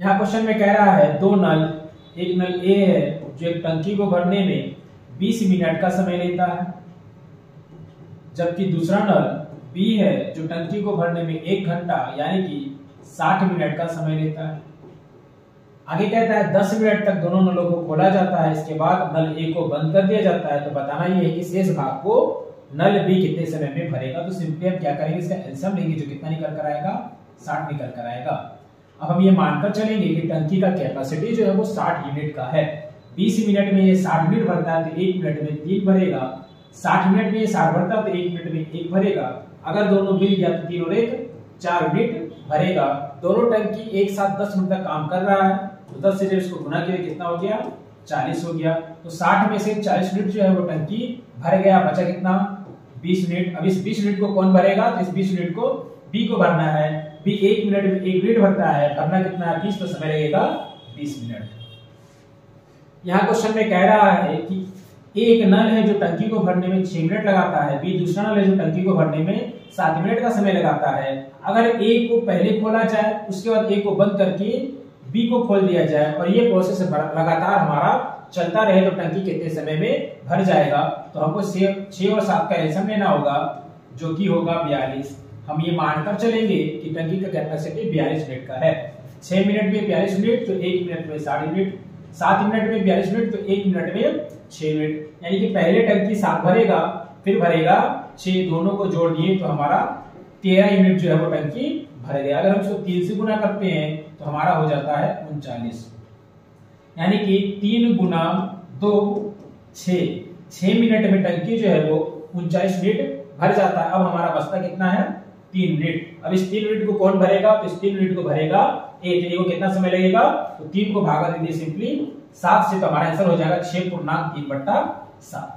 यहाँ क्वेश्चन में कह रहा है, दो नल, एक नल ए है, जो एक टंकी को भरने में 20 मिनट का समय लेता है, जबकि दूसरा नल बी है, जो टंकी को भरने में एक घंटा, यानी कि 60 मिनट का समय लेता है। आगे कहता है 10 मिनट तक दोनों नलों को खोला जाता है, इसके बाद नल ए को बंद कर दिया जाता है। तो बताना ये है कि शेष भाग को नल बी कितने समय में भरेगा? तो सिंपली हम क्या करेंगे, इसका एल्सियम लेंगे, जो कितना निकल कर आएगा? 60 निकल कर आएगा। अब हम ये मानकर चलेंगे कि टंकी का कैपेसिटी जो है वो 60 यूनिट का है। 20 मिनट में ये 60 मिनट भरता है तो एक मिनट में तीन भरेगा। 60 मिनट में ये 60 भरता है तो एक मिनट में एक भरेगा। अगर दोनों मिल गया तो तीन और एक, चार मिनट भरेगा। दोनों टंकी एक साथ दस मिनट तक काम कर रहा है। तो दस से जब इसको गुना किया कितना हो गया? चालीस हो गया। तो साठ में से चालीस मिनट जो है वो टंकी भर गया। बचा कितना? बीस मिनट अब इस बीस मिनट को कौन भरेगा? तो इस बीस मिनट को बी को भरना है। बी एक मिनट एक मिनट भरता है भरना कितना है? बीस तो समय लगेगा बीस मिनट। यहाँ क्वेश्चन में कह रहा है कि एक नल है जो टंकी को भरने में छह मिनट लगाता है बी दूसरा नल है जो टंकी को भरने में सात मिनट का समय लगाता है। अगर ए को पहले खोला जाए, उसके बाद ए को बंद करके बी को खोल दिया जाए और ये प्रोसेस लगातार हमारा चलता रहे तो टंकी कितने समय में भर जाएगा? तो हमको छह और सात का एल्सियम लेना होगा, जो कि होगा बयालीस। हम ये मानकर चलेंगे कि टंकी का कैपेसिटी बयालीस मिनट का है। छह मिनट में बयालीस मिनट तो एक मिनट में साठ मिनट। सात मिनट में बयालीस मिनट तो एक मिनट में छह मिनट। यानी कि पहले टंकी सात भरेगा, फिर भरेगा। छह दोनों को जोड़ दिए तो हमारा तेरह यूनिट जो है वो टंकी भर गया। अगर हम इसको तीन से गुना करते हैं तो हमारा हो जाता है उनचालीस। यानी कि तीन गुना दो छ मिनट में टंकी जो है वो उनचालीस मिनट भर जाता है। अब हमारा बस्ता कितना है? तीन मिनट अब इस तीन मिनट को कौन भरेगा? तो इस तीन मिनट को भरेगा ए तो को कितना समय लगेगा? तो तीन को भागा दीजिए सिंपली सात से तो हमारा आंसर हो जाएगा छह पूर्णांक तीन बट्टा सात।